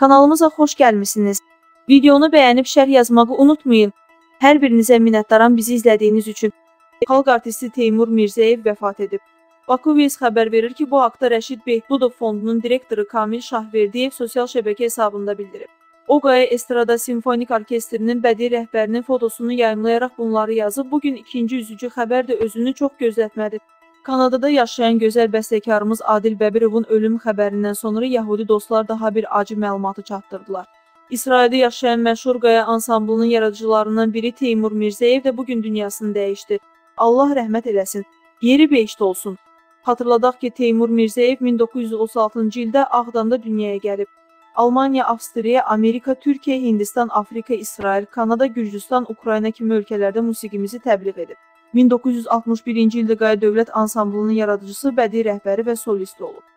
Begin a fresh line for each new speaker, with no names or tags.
Kanalımıza xoş gəlmisiniz. Videonu bəyənib şərh yazmağı unutmayın. Hər birinizə minnətdaram bizi izlədiyiniz üçün. Xalq artisti Teymur Mirzəyev vəfat edib. Baku Viz xəbər verir ki, bu haqda Rəşid Behbudov fondunun direktoru Kamil Şahverdiyev sosial şəbəkə hesabında bildirib. Oqaya Estrada Simfonik Orkestrinin bədii rəhbərinin fotosunu yayımlayaraq bunları yazıb, bugün ikinci üzücü xəbər də özünü çox gözlətmədi. Kanadada yaşayan gözəl bəstəkarımız Adil Bəbirovun ölüm xəbərindən sonra Yahudi dostlar daha bir acı məlumatı çatdırdılar. İsraildə yaşayan məşhur qaya ansamblının yaradıcılarından biri Teymur Mirzəyev də bugün dünyasını dəyişdi. Allah rəhmət eləsin, yeri behişt olsun. Xatırladaq ki, Teymur Mirzəyev 1936-cı ildə Ağdamda dünyaya gəlib. Almaniya, Avstriya, Amerika, Türkiyə, Hindistan, Afrika, İsrail, Kanada, Gürcüstan, Ukrayna kimi ölkələrdə musiqimizi təbliğ edib. 1961-ci ildə Qaya Dövlət Ansamblının yaradıcısı, bədii rəhbəri və solisti olub.